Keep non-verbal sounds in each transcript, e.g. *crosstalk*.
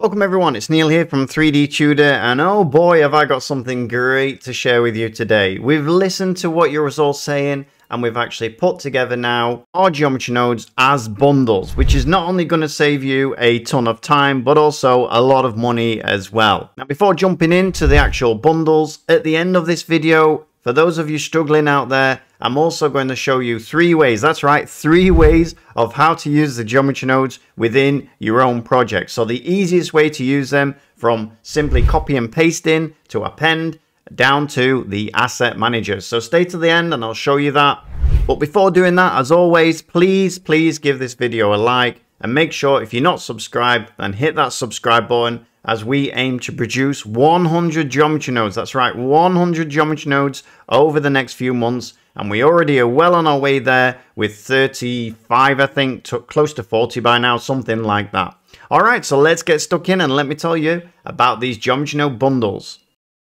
Welcome everyone, it's Neil here from 3D Tudor and oh boy have I got something great to share with you today. We've listened to what you were all saying and we've actually put together now our geometry nodes as bundles, which is not only going to save you a ton of time, but also a lot of money as well. Now before jumping into the actual bundles, at the end of this video, for those of you struggling out there, I'm also going to show you three ways, that's right, three ways of how to use the geometry nodes within your own project. So the easiest way to use them from simply copy and pasting to append down to the asset manager. So stay to the end and I'll show you that. But before doing that, as always, please, please give this video a like and make sure if you're not subscribed, then hit that subscribe button as we aim to produce 100 geometry nodes. That's right, 100 geometry nodes over the next few months. And we already are well on our way there with 35 I think to close to 40 by now something like that. All right so let's get stuck in and let me tell you about these geometry node bundles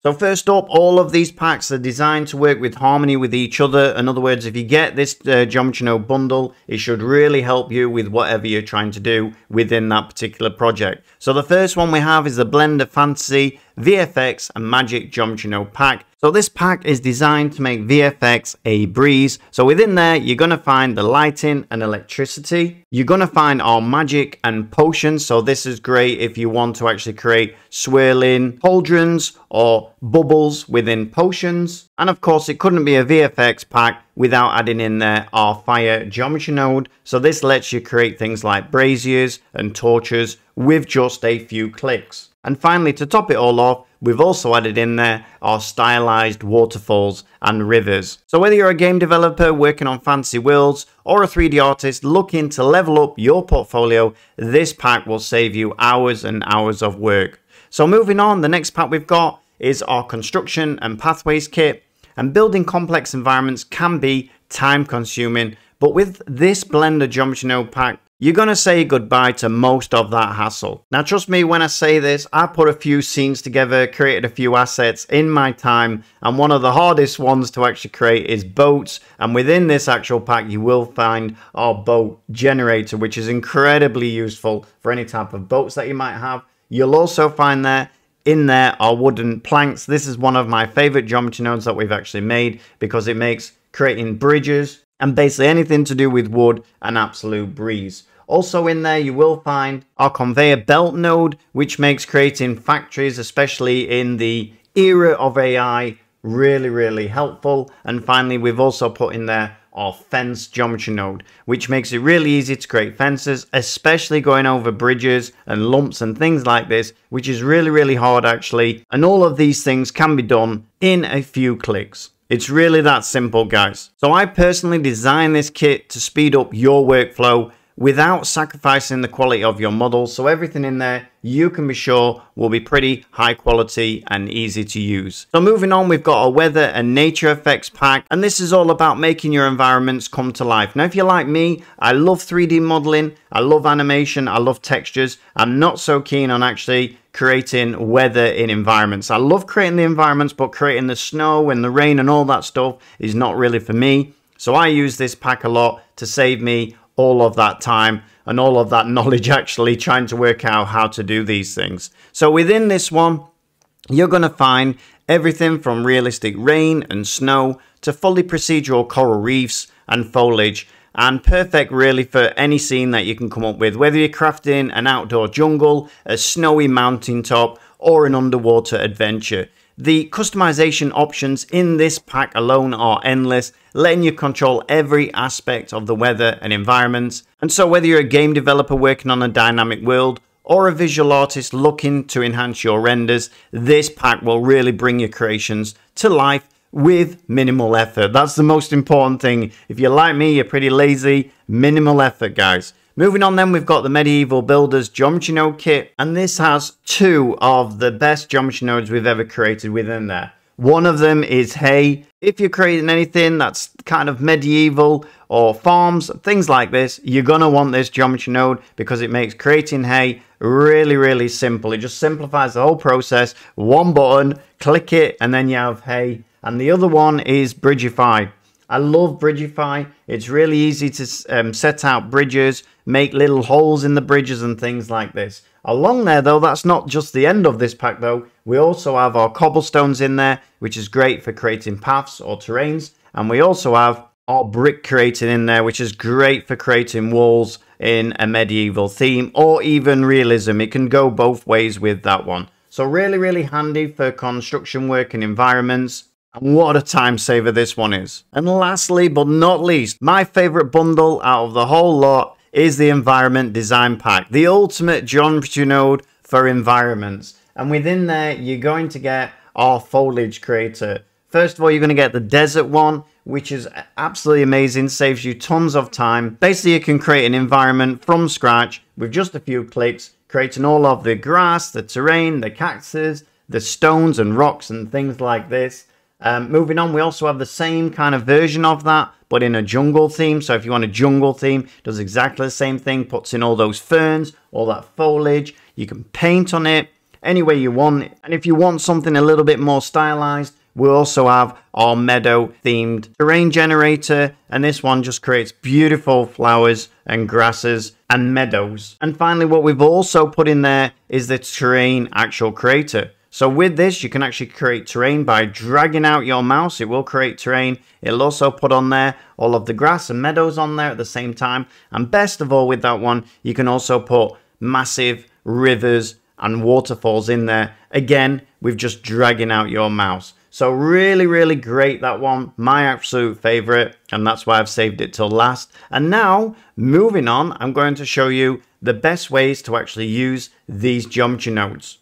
so first up, all of these packs are designed to work with harmony with each other. In other words, if you get this uh, Geometry Node bundle, it should really help you with whatever you're trying to do within that particular project. So the first one we have is the Blender Fantasy VFX and Magic Geometry Node pack. So this pack is designed to make VFX a breeze. So within there, you're to find the lighting and electricity. You're to find our magic and potions. So this is great if you want to actually create swirling cauldrons or bubbles within potions. And of course, it couldn't be a VFX pack without adding in there our fire geometry node. So this lets you create things like braziers and torches with just a few clicks. And finally, to top it all off, we've also added in there our stylized waterfalls and rivers. So whether you're a game developer working on fancy worlds or a 3D artist looking to level up your portfolio, this pack will save you hours and hours of work. So moving on, the next pack we've got is our construction and pathways kit. And building complex environments can be time consuming, but with this Blender Geometry Node pack, you're going to say goodbye to most of that hassle. Now, trust me when I say this, I put a few scenes together, created a few assets in my time, and one of the hardest ones to actually create is boats. And within this actual pack, you will find our boat generator, which is incredibly useful for any type of boats that you might have. You'll also find there in there are wooden planks. This is one of my favorite geometry nodes that we've actually made because it makes creating bridges and basically anything to do with wood an absolute breeze. Also in there you will find our conveyor belt node which makes creating factories especially in the era of AI really really helpful. And finally we've also put in there our fence geometry node which makes it really easy to create fences especially going over bridges and lumps and things like this which is really really hard actually. And all of these things can be done in a few clicks it's really that simple, guys. So I personally designed this kit to speed up your workflow without sacrificing the quality of your models. So everything in there, you can be sure will be pretty high quality and easy to use. So moving on, we've got a weather and nature effects pack. And this is all about making your environments come to life. Now, if you're like me, I love 3D modeling. I love animation. I love textures. I'm not so keen on actually creating weather in environments. I love creating the environments, but creating the snow and the rain and all that stuff is not really for me. So I use this pack a lot to save me all of that time and all of that *laughs* knowledge actually trying to work out how to do these things. So within this one, you're going to find everything from realistic rain and snow to fully procedural coral reefs and foliage and perfect really for any scene that you can come up with, whether you're crafting an outdoor jungle, a snowy mountaintop, or an underwater adventure. The customization options in this pack alone are endless, letting you control every aspect of the weather and environment. And so whether you're a game developer working on a dynamic world or a visual artist looking to enhance your renders, this pack will really bring your creations to life with minimal effort. That's the most important thing. If you're like me, you're pretty lazy, minimal effort, guys. Moving on then, we've got the Medieval Builders Geometry Node Kit, and this has two of the best geometry nodes we've ever created within there. One of them is hay. If you're creating anything that's kind of medieval or farms, things like this, you're going to want this geometry node because it makes creating hay really, really simple. It just simplifies the whole process. One button, click it, and then you have hay. And the other one is Bridgify. I love Bridgify. It's really easy to um, set out bridges, make little holes in the bridges and things like this. Along there though, that's not just the end of this pack though. We also have our cobblestones in there, which is great for creating paths or terrains. And we also have our brick creating in there, which is great for creating walls in a medieval theme or even realism. It can go both ways with that one. So really, really handy for construction work and environments. And what a time saver this one is. And lastly, but not least, my favorite bundle out of the whole lot is the Environment Design Pack. The ultimate geometry node for environments. And within there, you're going to get our foliage creator. First of all, you're going to get the desert one, which is absolutely amazing, saves you tons of time. Basically, you can create an environment from scratch with just a few clicks, creating all of the grass, the terrain, the cactuses, the stones and rocks and things like this. Um, moving on, we also have the same kind of version of that, but in a jungle theme. So if you want a jungle theme, does exactly the same thing, puts in all those ferns, all that foliage. You can paint on it any way you want. And if you want something a little bit more stylized, we also have our meadow themed terrain generator and this one just creates beautiful flowers and grasses and meadows. And finally what we've also put in there is the terrain actual creator. So with this you can actually create terrain by dragging out your mouse. It will create terrain. It'll also put on there all of the grass and meadows on there at the same time. And best of all with that one you can also put massive rivers and waterfalls in there. Again with just dragging out your mouse. So really, really great that one. My absolute favorite. And that's why I've saved it till last. And now, moving on, I'm going to show you the best ways to actually use these geometry nodes.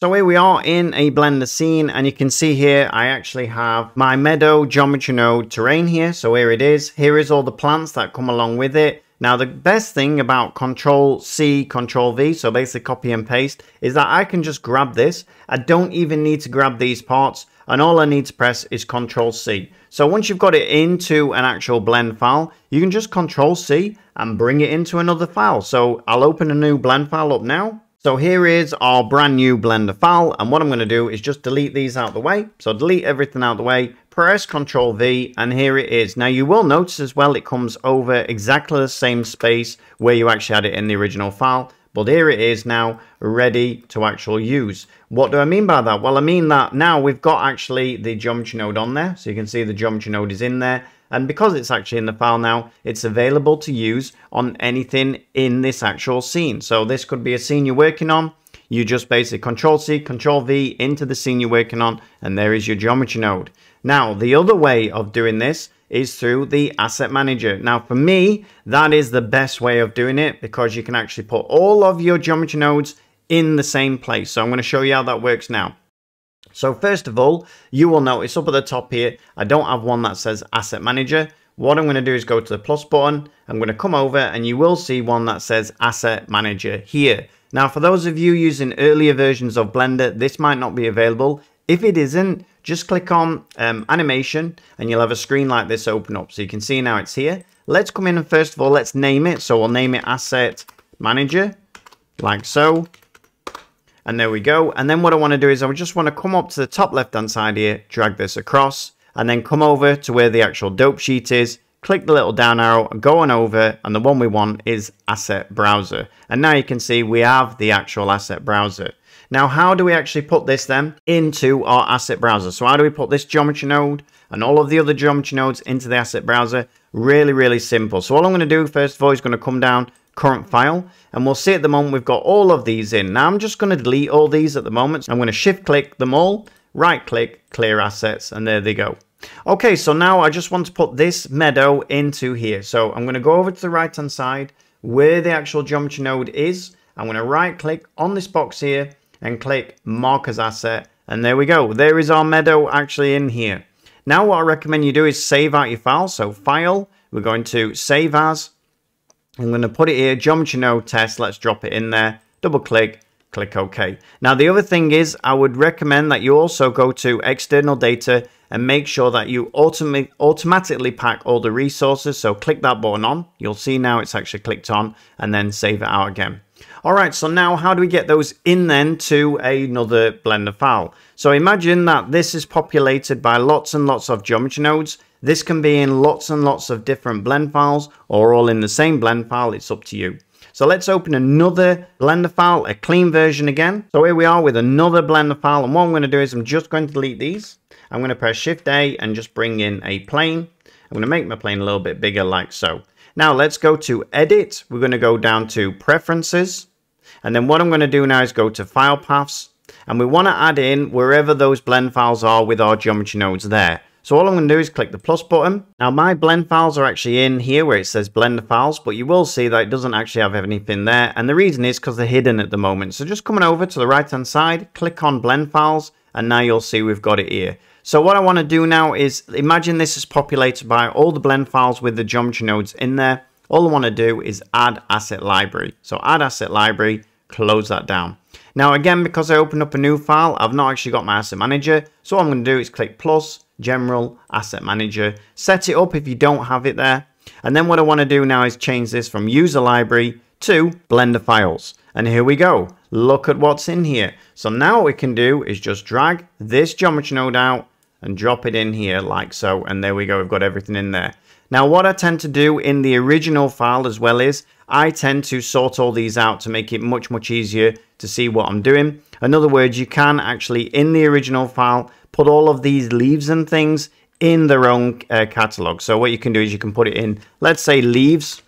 So here we are in a Blender scene and you can see here I actually have my meadow geometry node terrain here. So here it is. Here is all the plants that come along with it. Now the best thing about Control C, Control V, so basically copy and paste, is that I can just grab this. I don't even need to grab these parts and all I need to press is Control C. So once you've got it into an actual blend file, you can just Control C and bring it into another file. So I'll open a new blend file up now. So here is our brand new Blender file and what I'm going to do is just delete these out the way. So delete everything out of the way, press Control V and here it is. Now you will notice as well it comes over exactly the same space where you actually had it in the original file. But here it is now ready to actual use. What do I mean by that? Well, I mean that now we've got actually the geometry node on there. So you can see the geometry node is in there. And because it's actually in the file now, it's available to use on anything in this actual scene. So this could be a scene you're working on. You just basically Control C, Control V into the scene you're working on, and there is your geometry node. Now, the other way of doing this is through the asset manager. Now for me, that is the best way of doing it because you can actually put all of your geometry nodes in the same place. So I'm going to show you how that works now. So first of all, you will notice up at the top here, I don't have one that says asset manager. What I'm going to do is go to the plus button. I'm going to come over and you will see one that says asset manager here. Now, for those of you using earlier versions of Blender, this might not be available. If it isn't, just click on um, animation and you'll have a screen like this open up. So you can see now it's here. Let's come in and first of all, let's name it. So we'll name it Asset Manager, like so. And there we go. And then what I want to do is I just want to come up to the top left hand side here, drag this across, and then come over to where the actual dope sheet is, click the little down arrow, go on over, and the one we want is Asset Browser. And now you can see we have the actual Asset Browser. Now, how do we actually put this then into our asset browser? So how do we put this geometry node and all of the other geometry nodes into the asset browser? Really, really simple. So all I'm going to do first of all is going to come down current file and we'll see at the moment we've got all of these in. Now I'm just going to delete all these at the moment. I'm going to shift click them all, right click, clear assets, and there they go. Okay, so now I just want to put this meadow into here. So I'm going to go over to the right hand side where the actual geometry node is. I'm going to right click on this box here and click mark as asset. And there we go. There is our meadow actually in here. Now what I recommend you do is save out your file. So file, we're going to save as. I'm going to put it here, geometry node test. Let's drop it in there. Double click, click OK. Now the other thing is I would recommend that you also go to external data and make sure that you autom automatically pack all the resources. So click that button on. You'll see now it's actually clicked on and then save it out again. All right, so now how do we get those in then to another Blender file? So imagine that this is populated by lots and lots of geometry nodes. This can be in lots and lots of different blend files or all in the same blend file, it's up to you. So let's open another Blender file, a clean version again. So here we are with another Blender file. And what I'm going to do is I'm just going to delete these. I'm going to press Shift A and just bring in a plane. I'm going to make my plane a little bit bigger like so. Now let's go to Edit. We're going to go down to Preferences. And then what I'm going to do now is go to File Paths. And we want to add in wherever those blend files are with our geometry nodes there. So all I'm going to do is click the plus button. Now my blend files are actually in here where it says blender files, but you will see that it doesn't actually have anything there. And the reason is because they're hidden at the moment. So just coming over to the right hand side, click on blend files, and now you'll see we've got it here. So what I want to do now is imagine this is populated by all the blend files with the geometry nodes in there. All I want to do is add asset library. So add asset library, close that down. Now again, because I opened up a new file, I've not actually got my asset manager. So what I'm going to do is click plus, general asset manager. Set it up if you don't have it there. And then what I want to do now is change this from user library to blender files. And here we go. Look at what's in here. So now what we can do is just drag this geometry node out and drop it in here like so and there we go we've got everything in there. Now what I tend to do in the original file as well is I tend to sort all these out to make it much much easier to see what I'm doing. In other words you can actually in the original file put all of these leaves and things in their own uh, catalog. So what you can do is you can put it in, let's say leaves,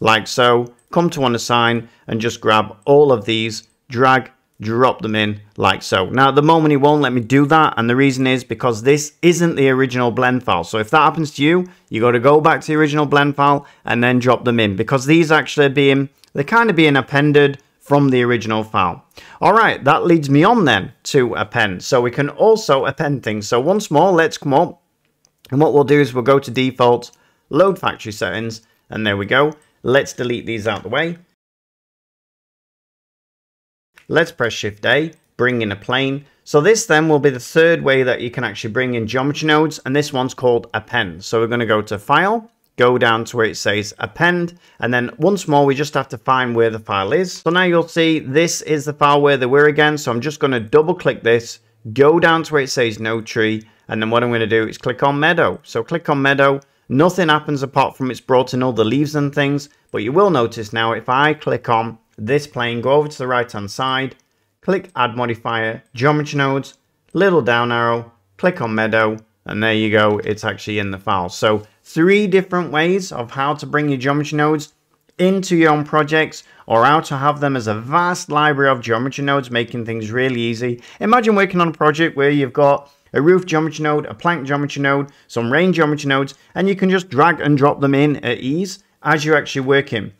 like so, come to unassign and just grab all of these, drag, drop them in like so. Now at the moment it won't let me do that and the reason is because this isn't the original blend file. So if that happens to you, you got to go back to the original blend file and then drop them in because these actually are being, they're kind of being appended from the original file. All right, that leads me on then to append. So we can also append things. So once more, let's come up. And what we'll do is we'll go to default, load factory settings, and there we go. Let's delete these out the way. Let's press Shift A, bring in a plane. So this then will be the third way that you can actually bring in geometry nodes, and this one's called append. So we're going to go to File, go down to where it says append and then once more we just have to find where the file is. So now you'll see this is the file where they were again. So i'm just going to double click this go down to where it says NodeTree and then what i'm going to do is click on meadow. So click on meadow. Nothing happens apart from it's brought in all the leaves and things but you will notice now if i click on this plane go over to the right hand side click add modifier geometry nodes little down arrow click on meadow and there you go it's actually in the file. So three different ways of how to bring your geometry nodes into your own projects or how to have them as a vast library of geometry nodes, making things really easy. Imagine working on a project where you've got a roof geometry node, a plank geometry node, some rain geometry nodes, and you can just drag and drop them in at ease as you're actually working.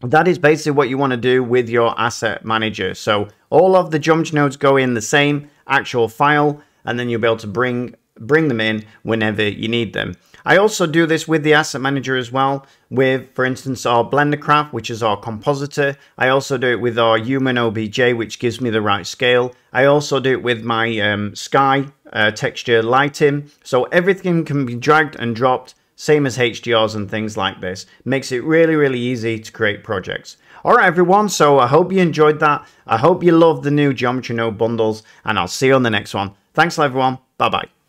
That is basically what you want to do with your asset manager. So all of the geometry nodes go in the same actual file, and then you'll be able to bring bring them in whenever you need them. I also do this with the asset manager as well with, for instance, our BlenderCraft, which is our compositor. I also do it with our human OBJ, which gives me the right scale. I also do it with my um, sky uh, texture lighting. So everything can be dragged and dropped, same as HDRs and things like this. Makes it really, really easy to create projects. Alright everyone, so I hope you enjoyed that. I hope you love the new Geometry Node bundles, and I'll see you on the next one. Thanks everyone. Bye bye.